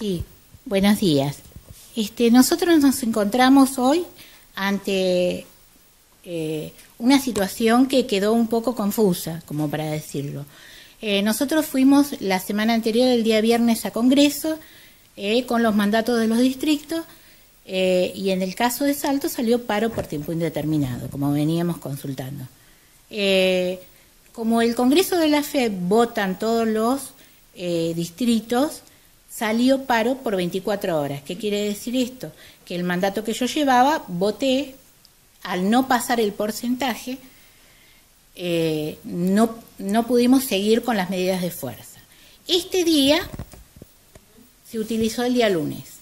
Sí, buenos días. Este, nosotros nos encontramos hoy ante eh, una situación que quedó un poco confusa, como para decirlo. Eh, nosotros fuimos la semana anterior, el día viernes, a Congreso eh, con los mandatos de los distritos y en el caso de Salto salió paro por tiempo indeterminado, como veníamos consultando. como el Congreso de la FE votan todos los distritos, salió paro por 24 horas. ¿Qué quiere decir esto? Que el mandato que yo llevaba, voté, al no pasar el porcentaje, eh, no, no pudimos seguir con las medidas de fuerza. Este día se utilizó el día lunes.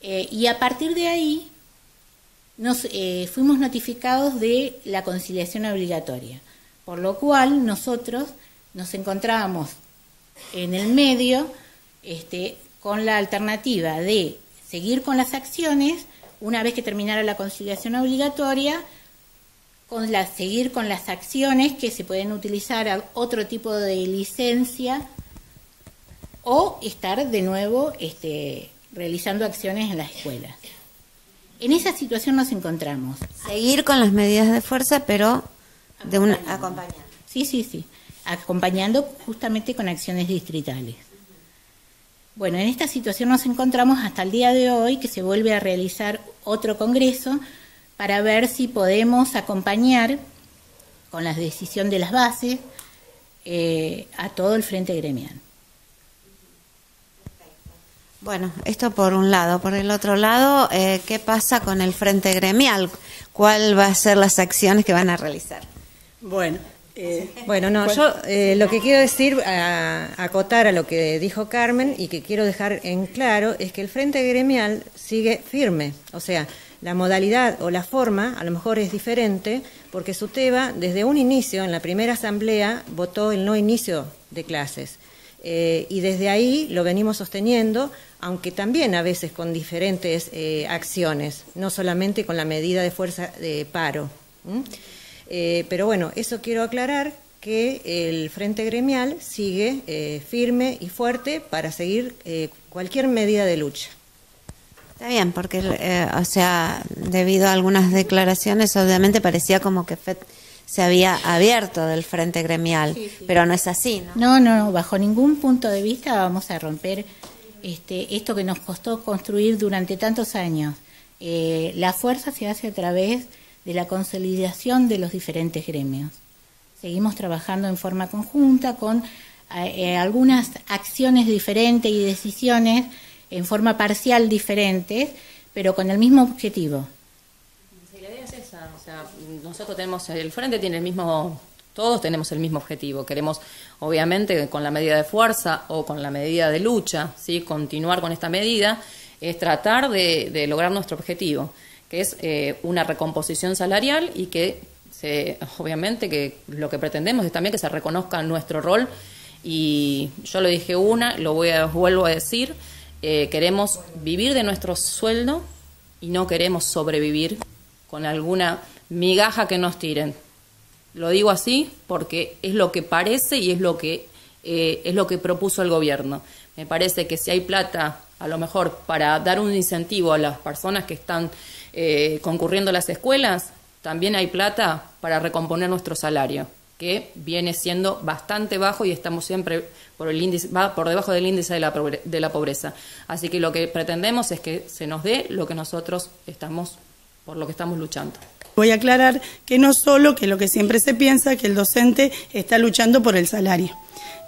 Eh, y a partir de ahí nos eh, fuimos notificados de la conciliación obligatoria, por lo cual nosotros nos encontrábamos en el medio este, con la alternativa de seguir con las acciones una vez que terminara la conciliación obligatoria, con la, seguir con las acciones que se pueden utilizar a otro tipo de licencia o estar de nuevo este, realizando acciones en las escuelas. En esa situación nos encontramos. Seguir con las medidas de fuerza, pero de una acompañando. Sí, sí, sí, acompañando justamente con acciones distritales. Bueno, en esta situación nos encontramos hasta el día de hoy que se vuelve a realizar otro congreso para ver si podemos acompañar con la decisión de las bases eh, a todo el frente gremial. Bueno, esto por un lado. Por el otro lado, eh, ¿qué pasa con el frente gremial? ¿Cuál va a ser las acciones que van a realizar? Bueno, eh, bueno, no, yo eh, lo que quiero decir, a, acotar a lo que dijo Carmen y que quiero dejar en claro es que el Frente Gremial sigue firme, o sea, la modalidad o la forma a lo mejor es diferente porque SUTEBA desde un inicio, en la primera asamblea, votó el no inicio de clases. Eh, y desde ahí lo venimos sosteniendo, aunque también a veces con diferentes acciones, no solamente con la medida de fuerza de paro. Eh, pero bueno, eso quiero aclarar que el Frente Gremial sigue eh, firme y fuerte para seguir eh, cualquier medida de lucha. Está bien, porque, o sea, debido a algunas declaraciones, obviamente parecía como que FED se había abierto del Frente Gremial, pero no es así, ¿no? No, no, bajo ningún punto de vista vamos a romper este, esto que nos costó construir durante tantos años. la fuerza se hace a través de la consolidación de los diferentes gremios. Seguimos trabajando en forma conjunta con eh, eh, algunas acciones diferentes y decisiones en forma parcial diferentes, pero con el mismo objetivo. La idea es esa, o sea, nosotros tenemos, el frente tiene el mismo, todos tenemos el mismo objetivo, queremos obviamente con la medida de fuerza o con la medida de lucha, ¿sí? continuar con esta medida, es tratar de lograr nuestro objetivo es eh, una recomposición salarial y que se, obviamente que lo que pretendemos es también que se reconozca nuestro rol y yo lo dije una, lo voy a, vuelvo a decir, eh, queremos vivir de nuestro sueldo y no queremos sobrevivir con alguna migaja que nos tiren. Lo digo así porque es lo que parece y es lo que eh, es lo que propuso el gobierno. Me parece que si hay plata, a lo mejor para dar un incentivo a las personas que están eh, concurriendo a las escuelas, también hay plata para recomponer nuestro salario, que viene siendo bastante bajo y estamos siempre por el índice, va por debajo del índice de la, de la pobreza. Así que lo que pretendemos es que se nos dé lo que nosotros estamos, por lo que estamos luchando. Voy a aclarar que no solo que lo que siempre se piensa, que el docente está luchando por el salario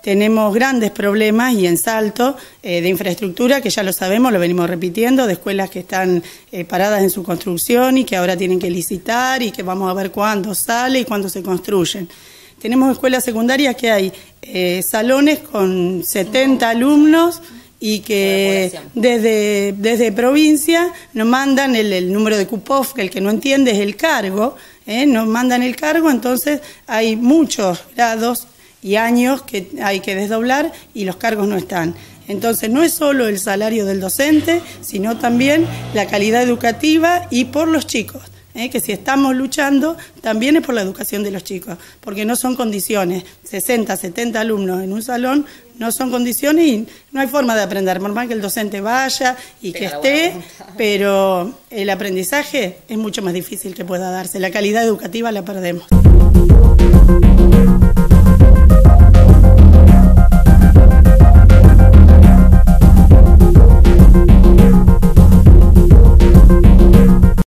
tenemos grandes problemas y en salto eh, de infraestructura, que ya lo sabemos, lo venimos repitiendo, de escuelas que están eh, paradas en su construcción y que ahora tienen que licitar y que vamos a ver cuándo sale y cuándo se construyen. Tenemos escuelas secundarias que hay eh, salones con 70 alumnos y que desde, desde provincia nos mandan el, el número de cupov, que el que no entiende es el cargo, nos mandan el cargo, entonces hay muchos grados y años que hay que desdoblar y los cargos no están. Entonces no es solo el salario del docente, sino también la calidad educativa y por los chicos. ¿Eh? que si estamos luchando también es por la educación de los chicos, porque no son condiciones, 60, 70 alumnos en un salón no son condiciones y no hay forma de aprender, normal que el docente vaya y que esté, pero el aprendizaje es mucho más difícil que pueda darse, la calidad educativa la perdemos.